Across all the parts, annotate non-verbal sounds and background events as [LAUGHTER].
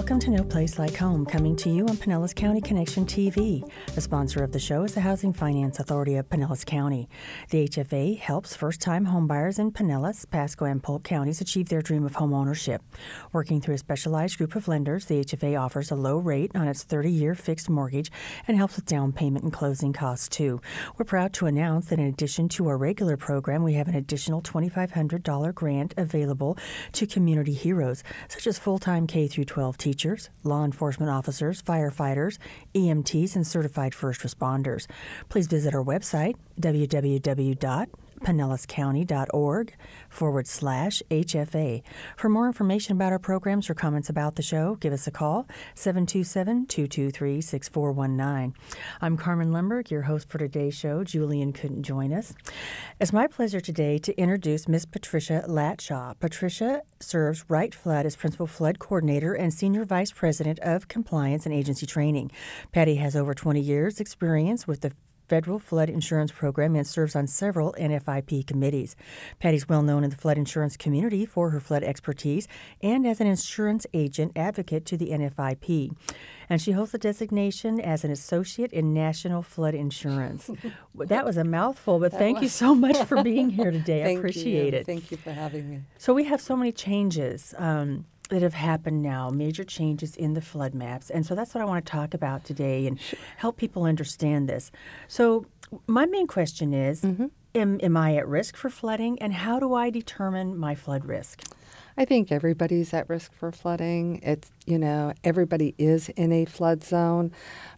Welcome to No Place Like Home, coming to you on Pinellas County Connection TV. The sponsor of the show is the Housing Finance Authority of Pinellas County. The HFA helps first time homebuyers in Pinellas, Pasco, and Polk counties achieve their dream of home ownership. Working through a specialized group of lenders, the HFA offers a low rate on its 30 year fixed mortgage and helps with down payment and closing costs, too. We're proud to announce that in addition to our regular program, we have an additional $2,500 grant available to community heroes, such as full time K 12 teachers, law enforcement officers, firefighters, EMTs, and certified first responders. Please visit our website, www pinellascounty.org forward slash HFA. For more information about our programs or comments about the show, give us a call 727 223 6419. I'm Karmen Lemberg, your host for today's show. Julian couldn't join us. It's my pleasure today to introduce Miss Patricia Latshaw. Patricia serves Wright Flood as Principal Flood Coordinator and Senior Vice President of Compliance and Agency Training. Patty has over 20 years' experience with the federal flood insurance program and serves on several NFIP committees. Patty's well known in the flood insurance community for her flood expertise and as an insurance agent advocate to the NFIP. And she holds the designation as an associate in national flood insurance. [LAUGHS] that was a mouthful, but that thank was. you so much for [LAUGHS] being here today. I appreciate you. it. Thank you for having me. So, we have so many changes. Um, that have happened now, major changes in the flood maps. And so that's what I want to talk about today and sure. help people understand this. So, my main question is mm-hmm. am, am I at risk for flooding, and how do I determine my flood risk? I think everybody's at risk for flooding. It's, you know, everybody is in a flood zone.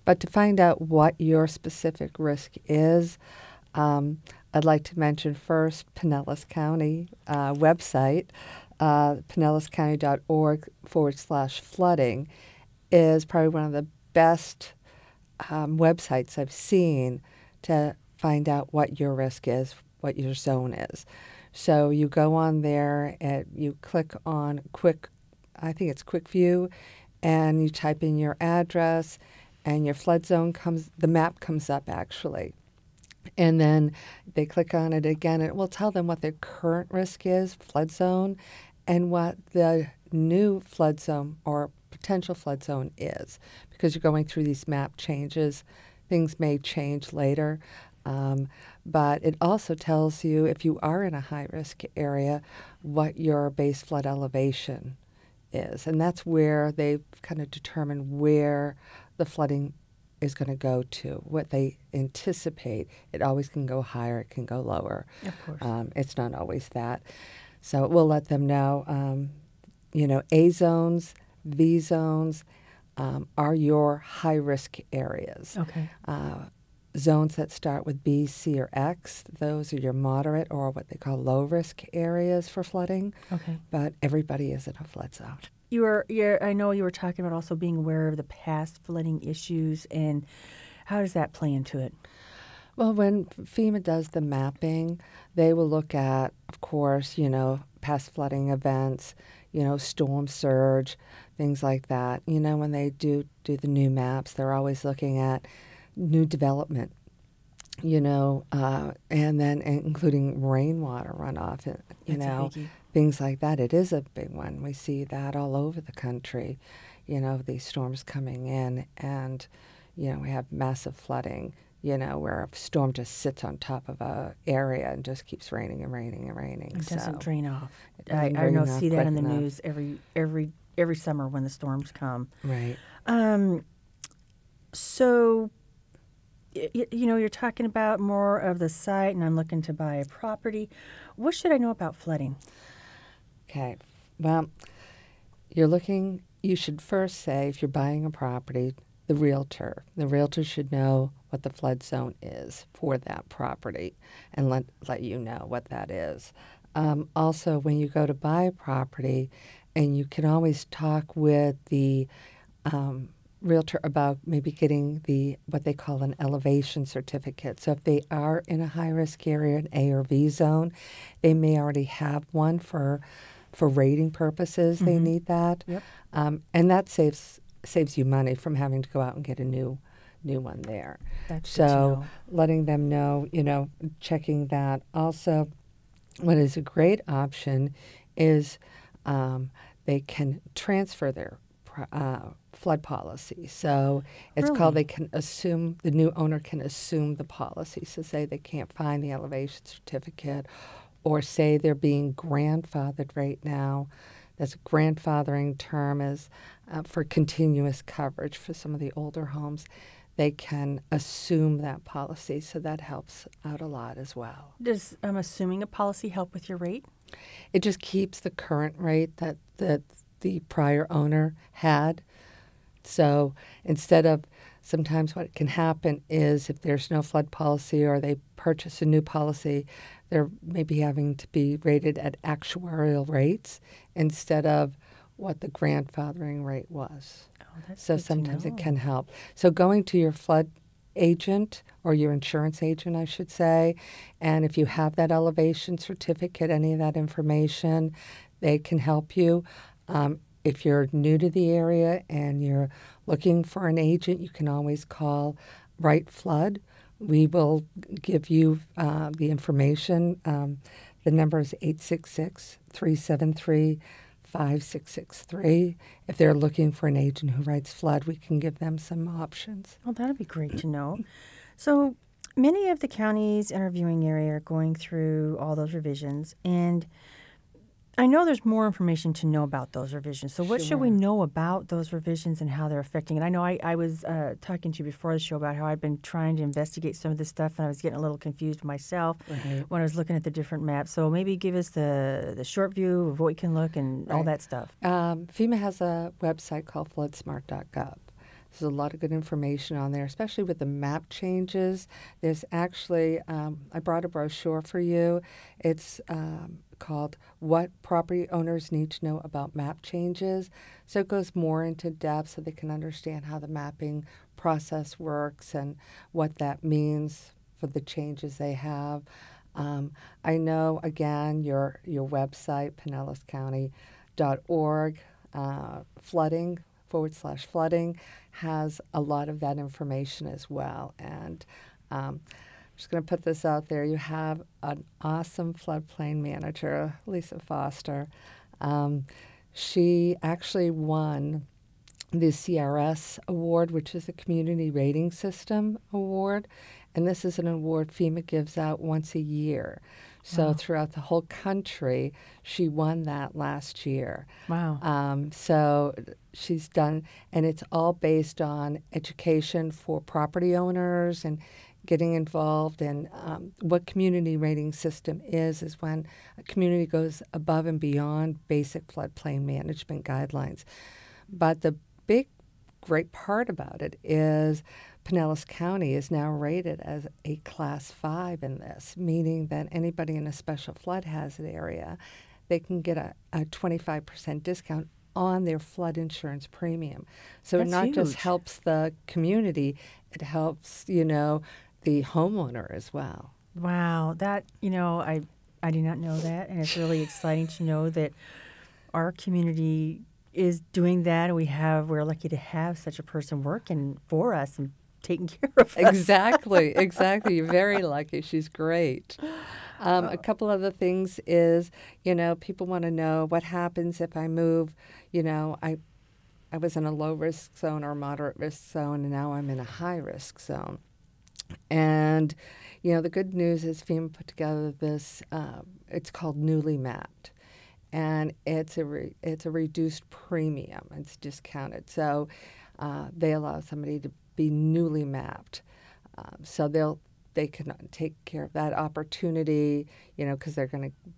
But to find out what your specific risk is, um, I'd like to mention first Pinellas County uh, website uh, pinellascounty.org forward slash flooding is probably one of the best um, websites I've seen to find out what your risk is, what your zone is. So you go on there and you click on quick, I think it's quick view, and you type in your address and your flood zone comes, the map comes up actually. And then they click on it again, and it will tell them what their current risk is, flood zone, and what the new flood zone or potential flood zone is because you're going through these map changes. Things may change later. Um, but it also tells you if you are in a high risk area what your base flood elevation is. And that's where they kind of determine where the flooding is going to go to, what they anticipate. It always can go higher, it can go lower. Of course. Um, it's not always that. So we'll let them know, um, you know, A zones, V zones um, are your high risk areas. Okay. Uh, zones that start with B, C, or X, those are your moderate or what they call low risk areas for flooding. Okay. But everybody is in a flood zone. You were, you're, I know you were talking about also being aware of the past flooding issues, and how does that play into it? Well, when FEMA does the mapping, they will look at, of course, you know, past flooding events, you know, storm surge, things like that. You know, when they do do the new maps, they're always looking at new development, you know, uh, and then including rainwater runoff, you That's know, things like that. It is a big one. We see that all over the country, you know, these storms coming in, and, you know, we have massive flooding you know, where a storm just sits on top of a area and just keeps raining and raining and raining. It doesn't drain off. I, I know see that in the enough. news every every every summer when the storms come. Right. Um, so, y- you know, you're talking about more of the site, and I'm looking to buy a property. What should I know about flooding? Okay. Well, you're looking. You should first say if you're buying a property, the realtor. The realtor should know what the flood zone is for that property and let, let you know what that is. Um, also, when you go to buy a property, and you can always talk with the um, realtor about maybe getting the what they call an elevation certificate. So if they are in a high risk area, an A or V zone, they may already have one for for rating purposes. Mm-hmm. They need that, yep. um, and that saves saves you money from having to go out and get a new new one there. That's so letting them know, you know, checking that. Also, what is a great option is um, they can transfer their uh, flood policy. So it's called they can assume the new owner can assume the policy. So say they can't find the elevation certificate, or say they're being grandfathered right now. That's grandfathering term is uh, for continuous coverage for some of the older homes. They can assume that policy, so that helps out a lot as well. Does I'm assuming a policy help with your rate? It just keeps the current rate that, that the prior owner had. So instead of sometimes what can happen is if there's no flood policy or they purchase a new policy, they're maybe having to be rated at actuarial rates instead of what the grandfathering rate was. Oh, that's So sometimes it can help. So going to your flood agent or your insurance agent, I should say, and if you have that elevation certificate, any of that information, they can help you. Um, if you're new to the area and you're looking for an agent, you can always call Wright Flood. We will give you uh, the information. Um, the number is 866 373 5663. If they're looking for an agent who writes flood, we can give them some options. Well, that'd be great to know. So many of the counties in our viewing area are going through all those revisions, and I know there's more information to know about those revisions. So, what should we know about those revisions and how they're affecting it? I know I, I was uh, talking to you before the show about how I've been trying to investigate some of this stuff, and I was getting a little confused myself Right. when I was looking at the different maps. So, maybe give us the the short view of what we can look and all that stuff. Um, FEMA has a website called floodsmart.gov. There's a lot of good information on there, especially with the map changes. There's actually, um, I brought a brochure for you. It's um, called What Property Owners Need to Know About Map Changes. So it goes more into depth so they can understand how the mapping process works and what that means for the changes they have. Um, I know, again, your, your website, pinellascounty.org, uh, flooding forward slash flooding has a lot of that information as well. And um, just going to put this out there. You have an awesome floodplain manager, Lisa Foster. Um, she actually won the CRS award, which is a Community Rating System award. And this is an award FEMA gives out once a year. So Wow. throughout the whole country, she won that last year. Wow. Um, so she's done, and it's all based on education for property owners and getting involved in um, what community rating system is. Is when a community goes above and beyond basic floodplain management guidelines. But the big, great part about it is Pinellas County is now rated as a class five in this, meaning that anybody in a special flood hazard area, they can get a, a 25% discount on their flood insurance premium. So That's it not just helps the community, it helps, you know, the homeowner as well. Wow, that you know, I I did not know that, and it's really exciting to know that our community is doing that. and We have we're lucky to have such a person working for us and taking [LAUGHS] care of us. exactly, [LAUGHS] exactly. You're very lucky. She's great. Um, a couple other things is, you know, people want to know what happens if I move. You know, I, I was in a low risk zone or moderate risk zone, and now I'm in a high risk zone. And, you know, the good news is FEMA put together this. Um, it's called newly mapped, and it's a re- it's a reduced premium. It's discounted, so uh, they allow somebody to be newly mapped. Um, so they'll they can take care of that opportunity, you know, because they're going to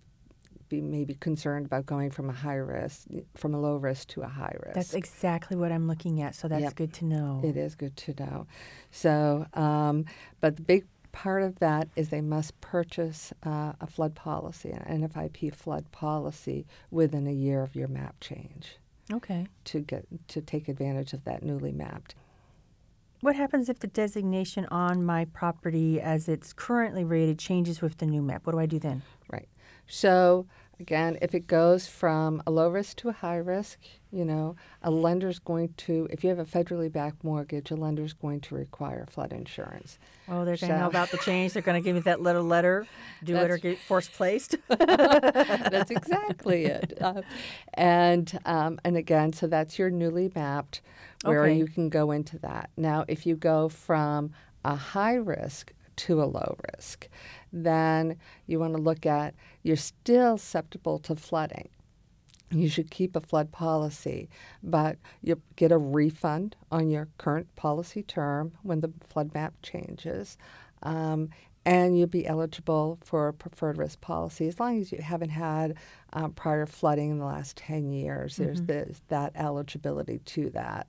be maybe concerned about going from a high risk, from a low risk to a high risk. That's exactly what I'm looking at. So that's Yep. good to know. It is good to know. So, um, but the big part of that is they must purchase uh, a flood policy, an NFIP flood policy, within a year of your map change Okay. to get to take advantage of that newly mapped. What happens if the designation on my property, as it's currently rated, changes with the new map? What do I do then? Right. So Again, if it goes from a low risk to a high risk, you know, a lender's going to, if you have a federally backed mortgage, a lender's going to require flood insurance. Oh, they're going to So- know about the change. They're going to give me that little letter, do it or get forced placed. [LAUGHS] that's exactly it. Uh, and um, and again, so that's your newly mapped, where Okay. you can go into that. Now, if you go from a high risk to a low risk, then you want to look at you're still susceptible to flooding. You should keep a flood policy, but you get a refund on your current policy term when the flood map changes. Um, and you'll be eligible for a preferred risk policy as long as you haven't had um, prior flooding in the last 10 years. There's this, that eligibility to that.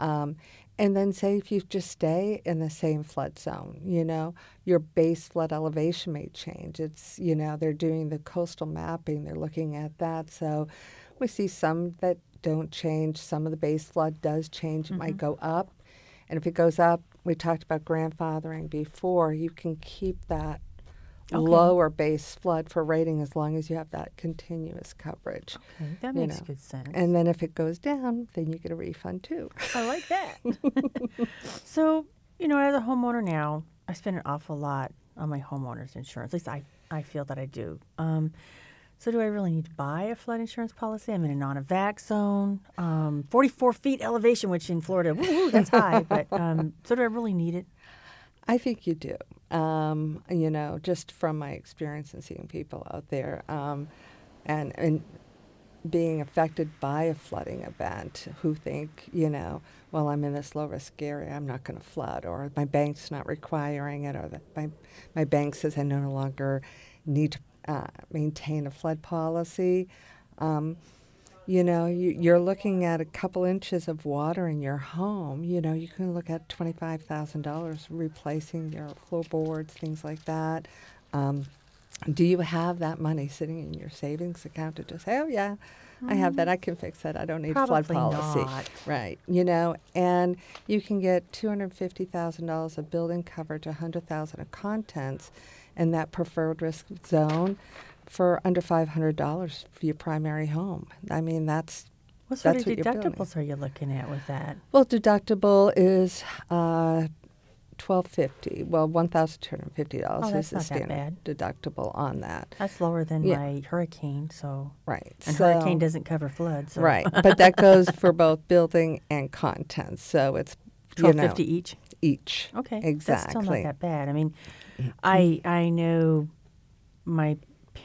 Um, and then say if you just stay in the same flood zone, you know, your base flood elevation may change. It's, you know, they're doing the coastal mapping, they're looking at that. So we see some that don't change. Some of the base flood does change. It might go up. And if it goes up, we talked about grandfathering before, you can keep that Okay. lower base flood for rating as long as you have that continuous coverage. Okay, that you makes know. good sense. And then if it goes down, then you get a refund too. I like that. [LAUGHS] [LAUGHS] so, you know, as a homeowner now, I spend an awful lot on my homeowner's insurance. At least I, I feel that I do. Um, so, do I really need to buy a flood insurance policy? I'm in a non-evac zone, um, 44 feet elevation, which in Florida, that's high. But [LAUGHS] um, so, do I really need it? I think you do. Um, you know, just from my experience and seeing people out there, um, and and being affected by a flooding event, who think, you know, well, I'm in this low risk area, I'm not going to flood, or my bank's not requiring it, or that my my bank says I no longer need to uh, maintain a flood policy. Um, you know, you, you're looking at a couple inches of water in your home. You know, you can look at twenty-five thousand dollars replacing your floorboards, things like that. Um, do you have that money sitting in your savings account to just say, "Oh yeah, I have that. I can fix that. I don't need flood Probably policy." not. Right. You know, and you can get two hundred fifty thousand dollars of building coverage, a hundred thousand of contents, in that preferred risk zone for under five hundred dollars for your primary home. I mean, that's What sort That's of what deductibles are you looking at with that? well, deductible is uh, twelve fifty. Well, one thousand two hundred fifty dollars Oh, is the standard deductible on that. That's lower than Yeah. my hurricane. So, Right. and so- hurricane doesn't cover floods. So Right, but that goes for both building and contents. So it's twelve know each. each. Okay, Exactly. That's still not that bad. I mean, I I know my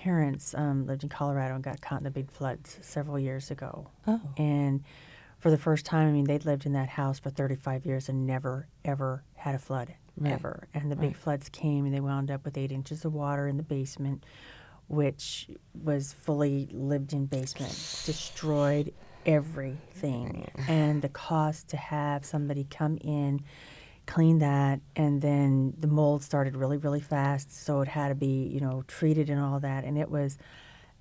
parents um, lived in Colorado and got caught in the big floods several years ago, Oh. and for the first time, I mean, they'd lived in that house for 35 years and never ever had a flood Right. ever. And the big Right. floods came, and they wound up with eight inches of water in the basement, which was fully lived-in basement, destroyed everything, and the cost to have somebody come in clean that and then the mold started really really fast so it had to be you know treated and all that and it was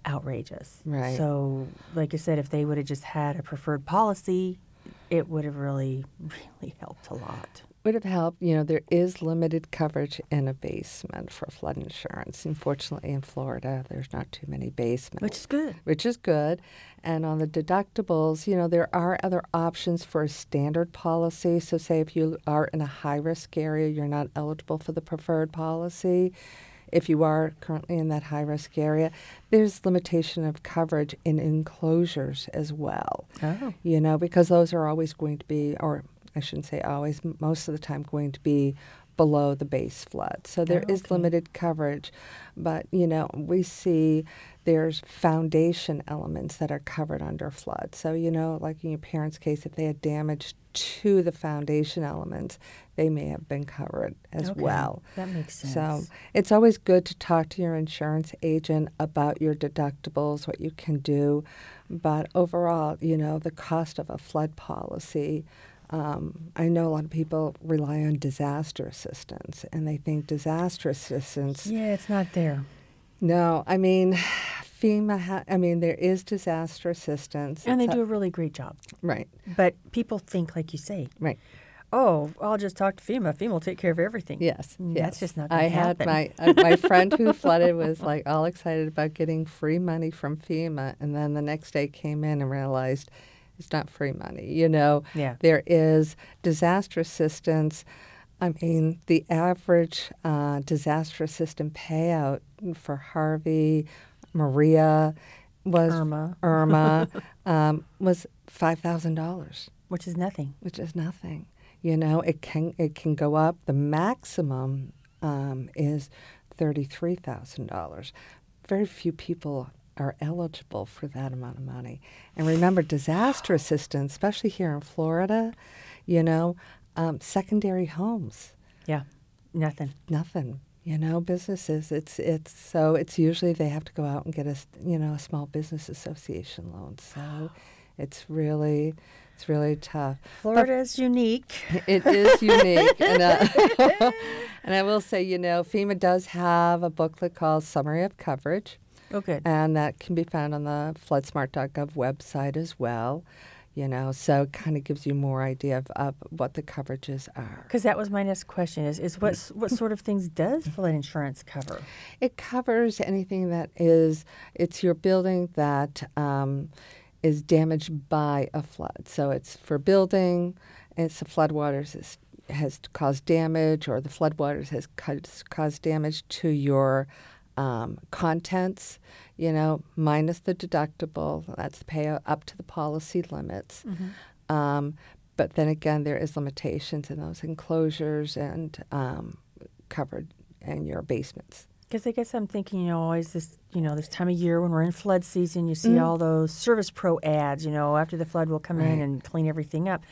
outrageous Right. so like i said if they would have just had a preferred policy it would have really [LAUGHS] really helped a lot Would have helped. You know, there is limited coverage in a basement for flood insurance. Unfortunately, in Florida, there's not too many basements. which is good which is good. And on the deductibles, you know, there are other options for a standard policy. So, say if you are in a high risk area, you're not eligible for the preferred policy. If you are currently in that high risk area, there's limitation of coverage in enclosures as well. oh You know, because those are always going to be, or I shouldn't say always, most of the time going to be below the base flood. So there oh, is okay. limited coverage. But, you know, we see there's foundation elements that are covered under flood. So, you know, like in your parents' case, if they had damage to the foundation elements, they may have been covered as okay. well. that makes sense So it's always good to talk to your insurance agent about your deductibles, what you can do. But overall, you know, the cost of a flood policy. Um, I know a lot of people rely on disaster assistance, and they think disaster assistance. yeah it's not there No, I mean, FEMA. Ha- I mean, there is disaster assistance, and they do a- really great job right, but people think like you say right. oh, I'll just talk to FEMA. FEMA will take care of everything. Yes, Mm, yes. That's just not going I to happen. had my uh, my [LAUGHS] friend who flooded was like all excited about getting free money from FEMA, and then the next day came in and realized it's not free money. You know, Yeah. there is disaster assistance. I mean, the average uh, disaster assistance payout for Harvey, Maria, was Irma. Irma [LAUGHS] um, was five thousand dollars which is nothing. which is nothing. You know, it can it can go up. The maximum um, is thirty three thousand dollars. Very few people are eligible for that amount of money. And remember, disaster assistance, especially here in Florida, you know, um, secondary homes, Yeah, nothing. nothing. You know, businesses. It's it's so it's usually they have to go out and get a you know a small business association loan. So [GASPS] it's really it's really tough. Florida is unique. [LAUGHS] It is unique, and, uh, [LAUGHS] [LAUGHS] and I will say, you know, FEMA does have a booklet called "Summary of Coverage," Oh, good. and that can be found on the FloodSmart.gov website as well. You know, so it kind of gives you more idea of, of what the coverages are. Because that was my next question: is is what what sort of things does flood insurance cover? It covers anything that is it's your building that um, is damaged by a flood. So it's for building, it's the floodwaters is, has caused damage, or the floodwaters has caused, caused damage to your um, contents. You know, minus the deductible. That's the payout up to the policy limits. Um, but then again, there is limitations in those enclosures and um, covered in your basements. Because I guess I'm thinking, you know, always this, you know, this time of year when we're in flood season, you see all those Service Pro ads. You know, after the flood, we'll come in and clean everything up.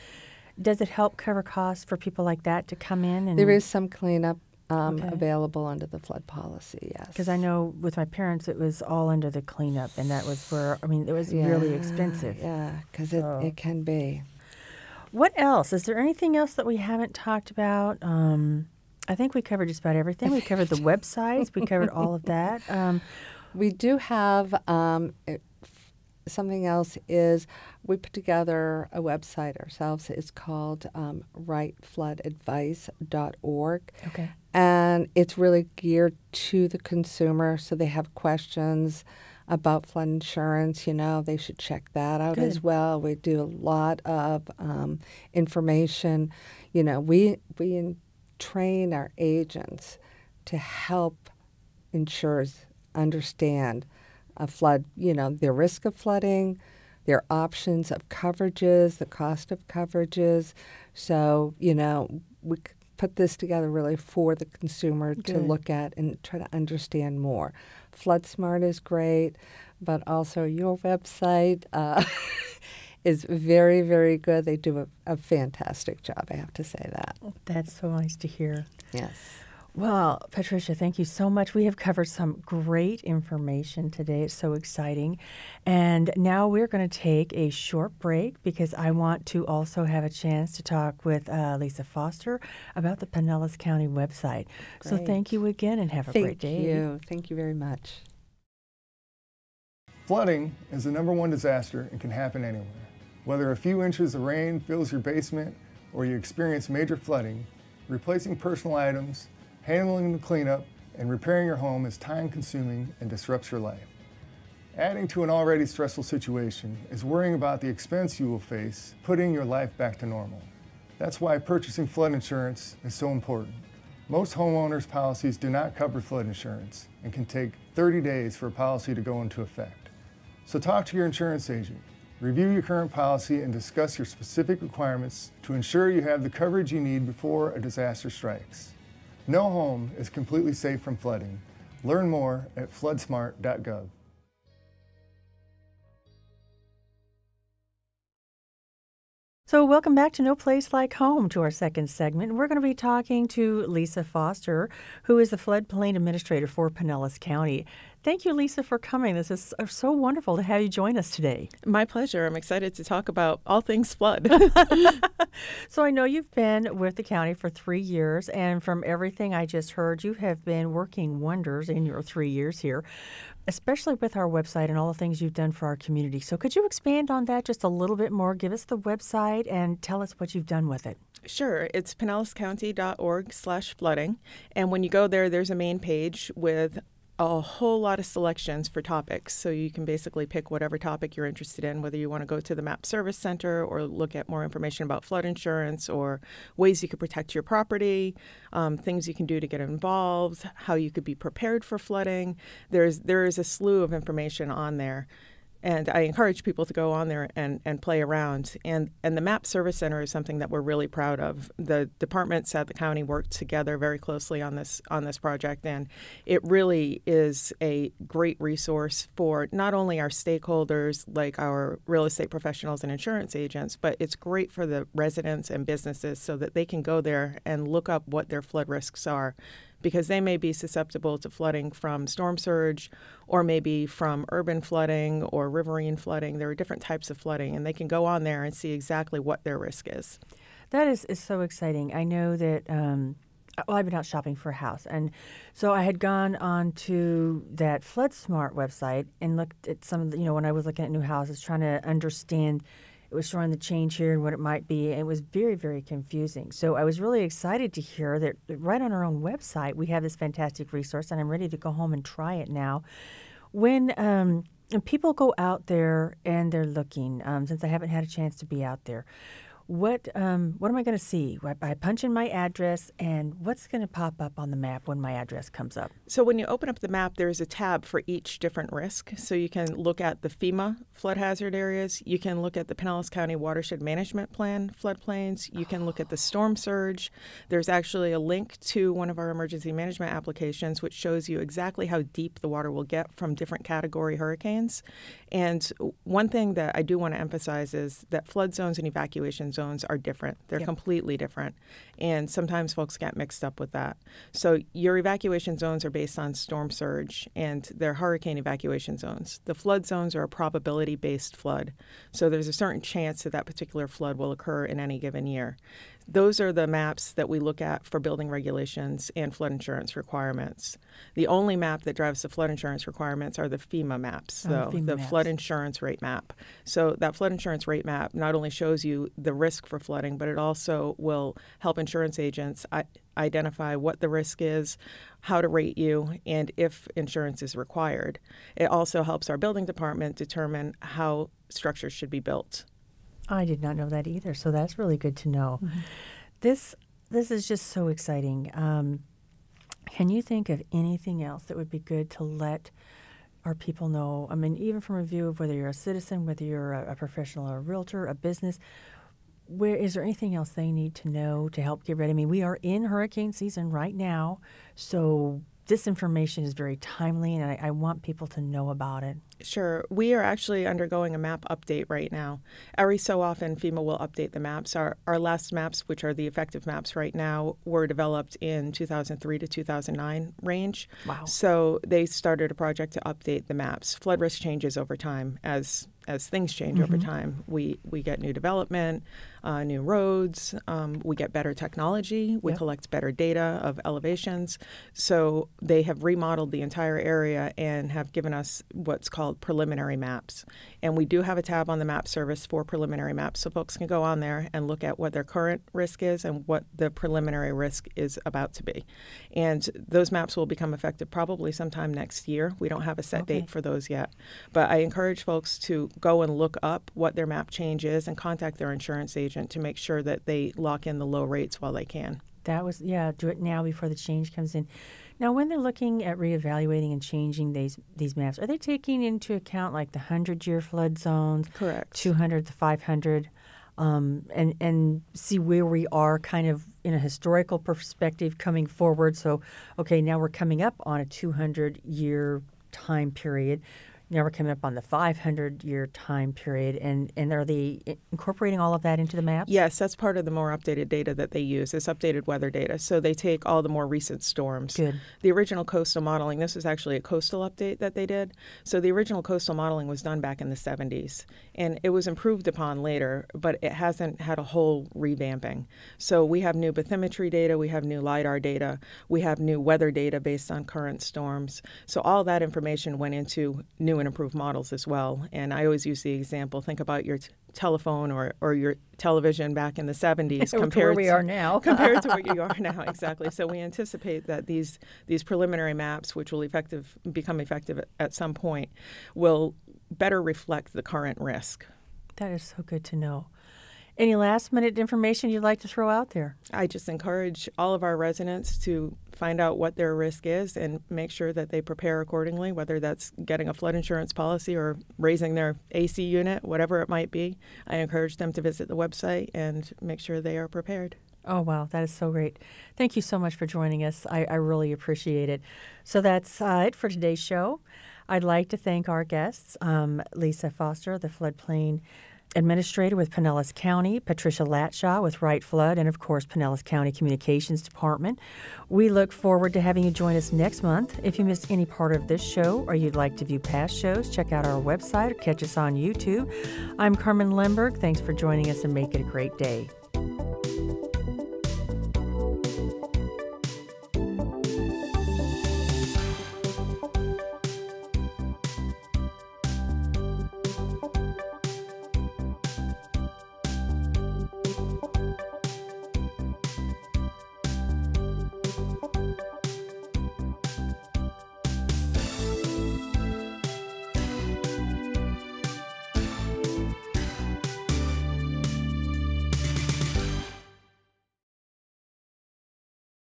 Does it help cover costs for people like that to come in? And There is some cleanup um, Okay. available under the flood policy, yes. Because I know with my parents, it was all under the cleanup, and that was where I mean, it was really expensive. Yeah, because it, it can be. What else? Is there anything else that we haven't talked about? Um, I think we covered just about everything. We covered the [LAUGHS] websites. We covered all of that. Um, We do have um, it, something else is we put together a website ourselves. It's called um, rightfloodadvice.org. okay. And it's really geared to the consumer. So they have questions about flood insurance. You know, they should check that out as well. We do a lot of um, information. You know, we we train our agents to help insurers understand a flood. You know, their risk of flooding, their options of coverages, the cost of coverages. So you know, we put this together really for the consumer to look at and try to understand more. Flood Smart is great, but also your website uh, [LAUGHS] is very, very good. They do a, a fantastic job, I have to say that. That's so nice to hear. Yes. Well, Patricia, thank you so much. We have covered some great information today. It's so exciting. And now we're going to take a short break because I want to also have a chance to talk with uh, Lisa Foster about the Pinellas County website. So thank you again and have a Thank great day. Thank you. Thank you very much. Flooding is the number one disaster and can happen anywhere. Whether a few inches of rain fills your basement or you experience major flooding, replacing personal items, handling the cleanup, and repairing your home is time consuming and disrupts your life. Adding to an already stressful situation is worrying about the expense you will face putting your life back to normal. That's why purchasing flood insurance is so important. Most homeowners' policies do not cover flood insurance and can take 30 days for a policy to go into effect. So talk to your insurance agent, review your current policy, and discuss your specific requirements to ensure you have the coverage you need before a disaster strikes. No home is completely safe from flooding. Learn more at floodsmart.gov. So, welcome back to No Place Like Home to our second segment. We're going to be talking to Lisa Foster, who is the floodplain administrator for Pinellas County. Thank you, Lisa, for coming. This is uh, so wonderful to have you join us today. My pleasure. I'm excited to talk about all things flood. [LAUGHS] [LAUGHS] So, I know you've been with the county for three years, and from everything I just heard, you have been working wonders in your three years here. Especially with our website and all the things you've done for our community. So, could you expand on that just a little bit more? Give us the website and tell us what you've done with it. Sure. It's pinellascounty.org slash flooding. And when you go there, there's a main page with a whole lot of selections for topics. So you can basically pick whatever topic you're interested in, whether you want to go to the MAP Service Center or look at more information about flood insurance or ways you could protect your property, um, things you can do to get involved, how you could be prepared for flooding. There's there is a slew of information on there and I encourage people to go on there and, and play around. And and the MAP Service Center is something that we're really proud of. The departments at the county work together very closely on this on this project, and it really is a great resource for not only our stakeholders like our real estate professionals and insurance agents, but it's great for the residents and businesses so that they can go there and look up what their flood risks are because they may be susceptible to flooding from storm surge or maybe from urban flooding or riverine flooding. There are different types of flooding, and they can go on there and see exactly what their risk is. That is, is so exciting. I know that. Um, well, I've been out shopping for a house, and so I had gone on to that FloodSmart website and looked at some of the, you know, when I was looking at new houses, trying to understand it was showing the change here and what it might be. And it was very, very confusing. So I was really excited to hear that right on our own website, we have this fantastic resource, and I'm ready to go home and try it now. When um, people go out there and they're looking, um, since I haven't had a chance to be out there, what um, what am I going to see? I punch in my address, and what's going to pop up on the map when my address comes up? So when you open up the map, there's a tab for each different risk. So you can look at the FEMA flood hazard areas. You can look at the Pinellas County Watershed Management Plan floodplains. You can look at the storm surge. There's actually a link to one of our emergency management applications, which shows you exactly how deep the water will get from different category hurricanes. And one thing that I do want to emphasize is that flood zones and evacuation zones are different. They're yep. completely different. And sometimes folks get mixed up with that. So your evacuation zones are based on storm surge and they're hurricane evacuation zones. The flood zones are a probability based flood. So there's a certain chance that that particular flood will occur in any given year. Those are the maps that we look at for building regulations and flood insurance requirements. The only map that drives the flood insurance requirements are the FEMA maps, oh, so FEMA the maps. flood insurance rate map. So that flood insurance rate map not only shows you the risk for flooding, but it also will help insurance agents identify what the risk is, how to rate you, and if insurance is required. It also helps our building department determine how structures should be built. I did not know that either, so that's really good to know. Mm-hmm. This this is just so exciting. Um, can you think of anything else that would be good to let our people know? I mean, even from a view of whether you're a citizen, whether you're a, a professional or a realtor, a business, where is there anything else they need to know to help get ready? I mean, we are in hurricane season right now, so this information is very timely, and I, I want people to know about it. Sure. We are actually undergoing a map update right now. Every so often, FEMA will update the maps. Our, our last maps, which are the effective maps right now, were developed in 2003 to 2009 range. Wow. So they started a project to update the maps. Flood risk changes over time as as things change mm-hmm. over time. We we get new development, uh, new roads. Um, we get better technology. We yep. collect better data of elevations. So they have remodeled the entire area and have given us what's called preliminary maps. And we do have a tab on the map service for preliminary maps, so folks can go on there and look at what their current risk is and what the preliminary risk is about to be. And those maps will become effective probably sometime next year. We don't have a set okay. date for those yet, but I encourage folks to go and look up what their map change is and contact their insurance agent to make sure that they lock in the low rates while they can. That was yeah. Do it now before the change comes in. Now, when they're looking at reevaluating and changing these these maps, are they taking into account like the hundred year flood zones, correct, two hundred to five hundred, um, and and see where we are kind of in a historical perspective coming forward? So, okay, now we're coming up on a two hundred year time period. Now we're coming up on the 500 year time period, and, and are they incorporating all of that into the map? Yes, that's part of the more updated data that they use. It's updated weather data. So they take all the more recent storms. Good. The original coastal modeling, this is actually a coastal update that they did. So the original coastal modeling was done back in the 70s, and it was improved upon later, but it hasn't had a whole revamping. So we have new bathymetry data, we have new LIDAR data, we have new weather data based on current storms. So all that information went into new and improved models as well. And I always use the example think about your t- telephone or, or your television back in the 70s [LAUGHS] compared to where we are now. [LAUGHS] compared to where you [LAUGHS] are now, exactly. So we anticipate that these, these preliminary maps, which will effective, become effective at, at some point, will better reflect the current risk. That is so good to know. Any last minute information you'd like to throw out there? I just encourage all of our residents to find out what their risk is and make sure that they prepare accordingly, whether that's getting a flood insurance policy or raising their AC unit, whatever it might be. I encourage them to visit the website and make sure they are prepared. Oh, wow. That is so great. Thank you so much for joining us. I, I really appreciate it. So that's uh, it for today's show. I'd like to thank our guests um, Lisa Foster, the floodplain Administrator with Pinellas County, Patricia Latshaw with Wright Flood, and of course, Pinellas County Communications Department. We look forward to having you join us next month. If you missed any part of this show or you'd like to view past shows, check out our website or catch us on YouTube. I'm Karmen Lemberg. Thanks for joining us and make it a great day.